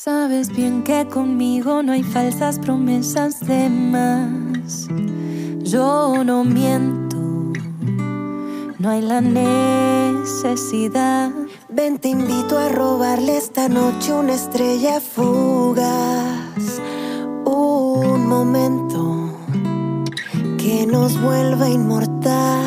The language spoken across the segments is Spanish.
Sabes bien que conmigo no hay falsas promesas de más. Yo no miento, no hay la necesidad. Ven, te invito a robarle esta noche una estrella fugaz. Un momento que nos vuelva inmortal.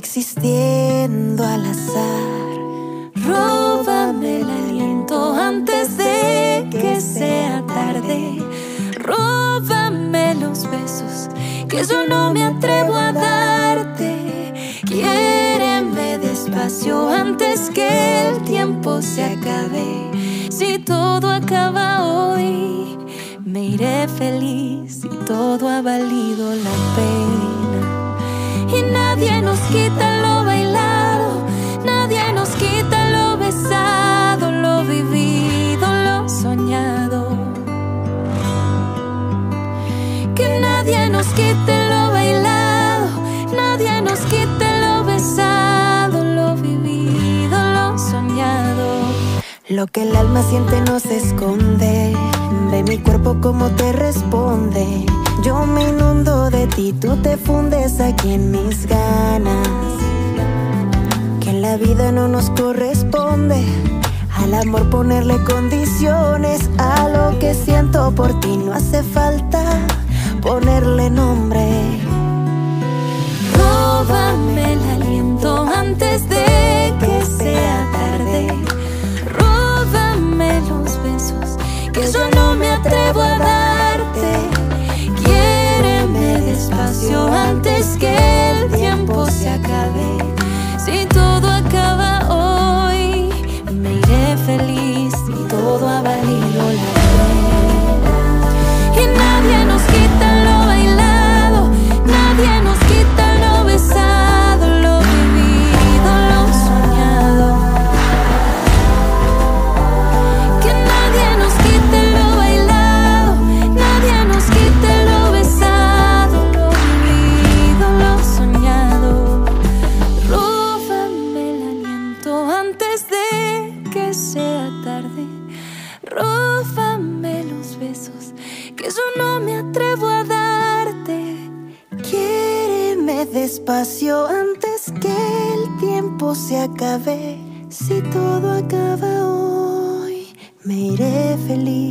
Existiendo al azar. Róbame el aliento antes de que sea tarde. Róbame los besos que yo no me atrevo a darte. Quiéreme despacio antes que el tiempo se acabe. Si todo acaba hoy, me iré feliz y todo ha valido la pena. Y nadie nos quita lo bailado, nadie nos quita lo besado, lo vivido, lo soñado. Que nadie nos quite lo bailado, nadie nos quite lo besado, lo vivido, lo soñado. Lo que el alma siente no se esconde. Ve mi cuerpo como te responde. Yo me inundo de ti, tú te fundes aquí en mis ganas. Que en la vida no nos corresponde. Al amor ponerle condiciones. A lo que siento por ti no hace falta ponerle nombre. Róbame el aliento antes de que sea tarde. Róbame los besos que yo no me atrevo a darte. Antes despacio antes que el tiempo se acabe. Si todo acaba hoy, me iré feliz.